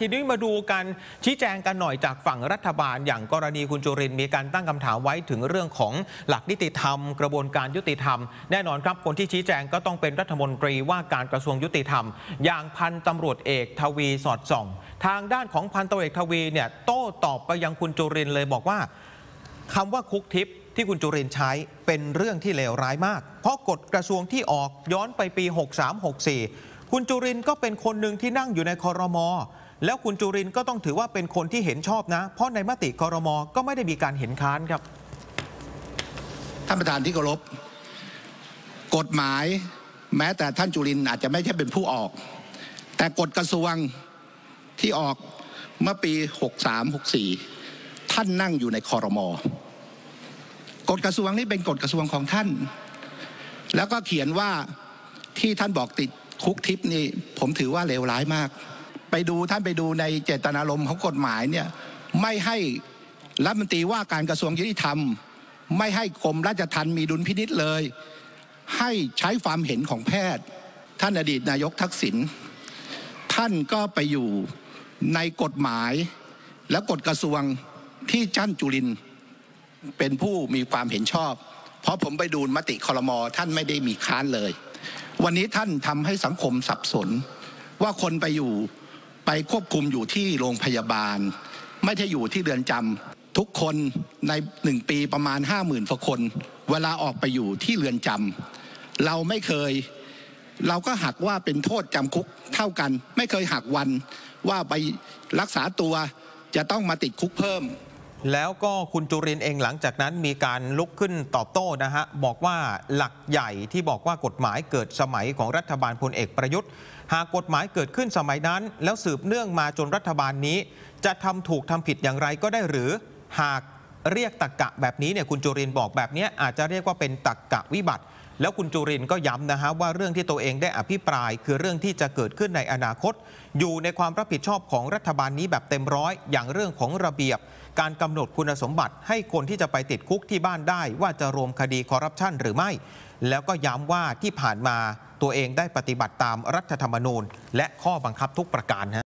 ทีนี้มาดูกันชี้แจงกันหน่อยจากฝั่งรัฐบาล อย่างกรณีคุณจุรินมีการตั้งคำถามไว้ถึงเรื่องของหลักนิติธรรม กระบวนการยุติธรรม แน่นอนครับคนที่ชี้แจงก็ต้องเป็นรัฐมนตรีว่าการกระทรวงยุติธรรม อย่างพันตำรวจเอกทวีสอดส่อง ทางด้านของพันตำรวจเอกทวีเนี่ยโต้ตอบไปยังคุณจุรินเลยบอกว่าคำว่าคุกทิพย์ที่คุณจุรินใช้เป็นเรื่องที่เลวร้ายมาก เพราะกฎกระทรวงที่ออกย้อนไปปี 63-64 คุณจุรินก็เป็นคนหนึ่งที่นั่งอยู่ในคอรมอ แล้วคุณจุรินก็ต้องถือว่าเป็นคนที่เห็นชอบนะ เพราะในมติคอรมอก็ไม่ได้มีการเห็นค้านครับ ท่านประธานที่เคารพกฎหมายแม้แต่ท่านจุรินอาจจะไม่ใช่เป็นผู้ออก แต่กฎกระทรวงที่ออกเมื่อปี 63-64 ท่านนั่งอยู่ในคอรมอกฎกระทรวงนี้เป็นกฎกระทรวงของท่าน แล้วก็เขียนว่าที่ท่านบอกติดคุกทิพนี่ผมถือว่าเลวร้ายมาก ไปดูท่านไปดูในเจตนารมณ์ของกฎหมายเนี่ยไม่ให้รัฐมนตรีว่าการกระทรวงยุติธรรม ไม่ให้กรมราชทัณฑ์มีดุลพินิษเลย ให้ใช้ความเห็นของแพทย์ ท่านอดีตนายกทักษิณท่านก็ไปอยู่ในกฎหมายและกฎกระทรวงที่จั้นจุรินเป็นผู้มีความเห็นชอบ เพราะผมไปดูมติคอรมอท่านไม่ได้มีค้านเลย วันนี้ท่านทำให้สังคมสับสน ว่าคนไปอยู่ ไปควบคุมอยู่ที่โรงพยาบาล ไม่ใช่อยู่ที่เรือนจำทุกคนในหนึ่งปีประมาณห้าหมื่นคน เวลาออกไปอยู่ที่เรือนจำเราไม่เคย เราก็หักว่าเป็นโทษจำคุกเท่ากัน ไม่เคยหักวันว่าไปรักษาตัวจะต้องมาติดคุกเพิ่ม แล้วก็คุณจุรินเองหลังจากนั้นมีการลุกขึ้นตอบโต้นะฮะบอกว่าหลักใหญ่ที่บอกว่ากฎหมายเกิดสมัยของรัฐบาลพลเอกประยุทธ์ หากกฎหมายเกิดขึ้นสมัยนั้น แล้วสืบเนื่องมาจนรัฐบาลนี้ จะทำถูกทำผิดอย่างไรก็ได้หรือหากเรียกตักกะแบบนี้เนี่ยคุณจุรินบอกแบบนี้อาจจะเรียกว่าเป็นตักกะวิบัติ แล้วคุณจุรินก็ย้ำนะฮะว่าเรื่องที่ตัวเองได้อภิปราย คือเรื่องที่จะเกิดขึ้นในอนาคต อยู่ในความรับผิดชอบของรัฐบาลนี้แบบเต็มร้อย อย่างเรื่องของระเบียบ การกำหนดคุณสมบัติให้คนที่จะไปติดคุกที่บ้านได้ ว่าจะรวมคดีคอร์รัปชันหรือไม่ แล้วก็ย้ำว่าที่ผ่านมาตัวเองได้ปฏิบัติตามรัฐธรรมนูญ และข้อบังคับทุกประการฮะ